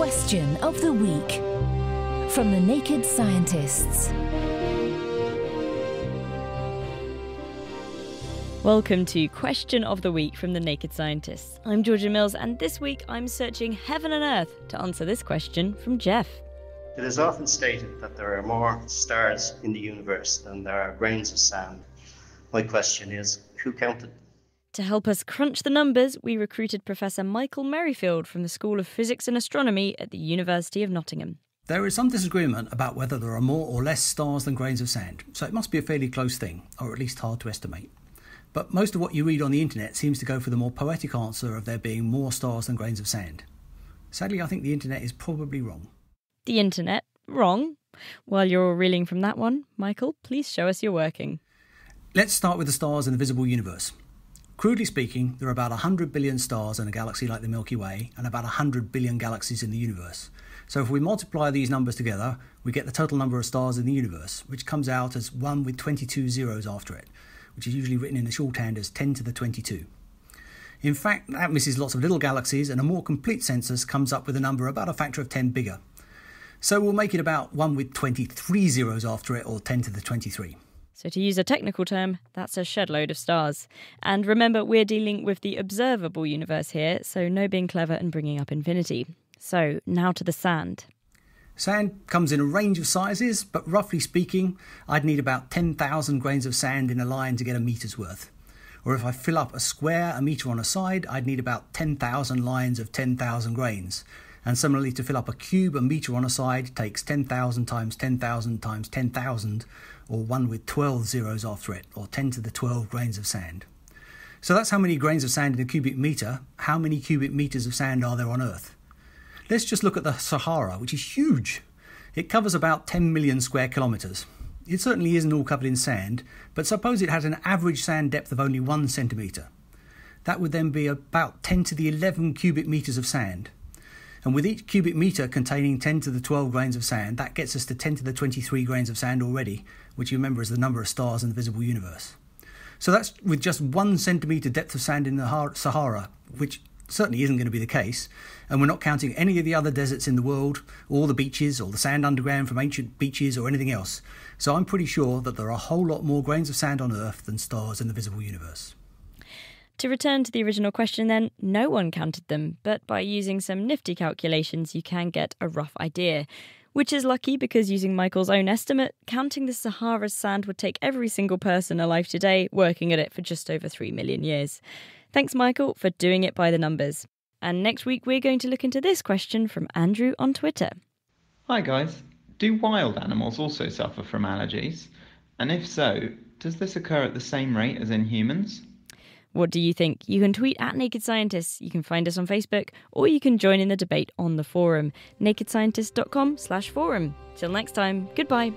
Question of the Week from the Naked Scientists. Welcome to Question of the Week from the Naked Scientists. I'm Georgia Mills, and this week I'm searching heaven and earth to answer this question from Jeff. It is often stated that there are more stars in the universe than there are grains of sand. My question is who counted? To help us crunch the numbers, we recruited Professor Michael Merrifield from the School of Physics and Astronomy at the University of Nottingham. There is some disagreement about whether there are more or less stars than grains of sand, so it must be a fairly close thing, or at least hard to estimate. But most of what you read on the internet seems to go for the more poetic answer of there being more stars than grains of sand. Sadly, I think the internet is probably wrong. The internet? Wrong? While you're all reeling from that one, Michael, please show us your working. Let's start with the stars in the visible universe. Crudely speaking, there are about 100 billion stars in a galaxy like the Milky Way and about 100 billion galaxies in the universe. So if we multiply these numbers together, we get the total number of stars in the universe, which comes out as 1 with 22 zeros after it, which is usually written in the shorthand as 10 to the 22. In fact, that misses lots of little galaxies, and a more complete census comes up with a number about a factor of 10 bigger. So we'll make it about 1 with 23 zeros after it, or 10 to the 23. So, to use a technical term, that's a shed load of stars. And remember, we're dealing with the observable universe here, so no being clever and bringing up infinity. So, now to the sand. Sand comes in a range of sizes, but roughly speaking, I'd need about 10,000 grains of sand in a line to get a meter's worth. Or if I fill up a square a meter on a side, I'd need about 10,000 lines of 10,000 grains. And similarly, to fill up a cube a meter on a side takes 10,000 times 10,000 times 10,000, or 1 with 12 zeros after it, or 10 to the 12 grains of sand. So that's how many grains of sand in a cubic meter. How many cubic meters of sand are there on Earth? Let's just look at the Sahara, which is huge. It covers about 10 million square kilometres. It certainly isn't all covered in sand, but suppose it had an average sand depth of only 1 centimetre. That would then be about 10 to the 11 cubic metres of sand. And with each cubic metre containing 10 to the 12 grains of sand, that gets us to 10 to the 23 grains of sand already, which you remember is the number of stars in the visible universe. So that's with just one centimetre depth of sand in the Sahara, which certainly isn't going to be the case. And we're not counting any of the other deserts in the world, or the beaches, or the sand underground from ancient beaches, or anything else. So I'm pretty sure that there are a whole lot more grains of sand on Earth than stars in the visible universe. To return to the original question, then, no one counted them, but by using some nifty calculations, you can get a rough idea. Which is lucky because using Michael's own estimate, counting the Sahara's sand would take every single person alive today working at it for just over 3 million years. Thanks, Michael, for doing it by the numbers. And next week, we're going to look into this question from Andrew on Twitter. Hi, guys. Do wild animals also suffer from allergies? And if so, does this occur at the same rate as in humans? What do you think? You can tweet at Naked Scientists, you can find us on Facebook, or you can join in the debate on the forum, nakedscientist.com slash forum. Till next time, goodbye.